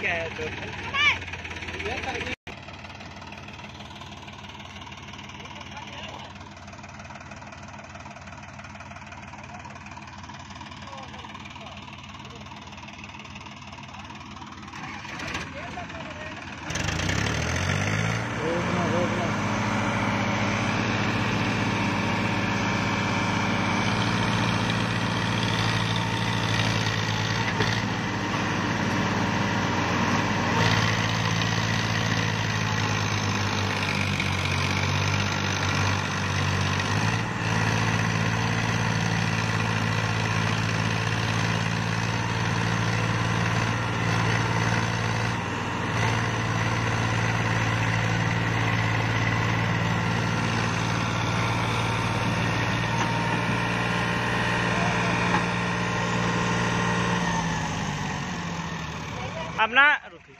लेके आया तो अब ना रुकी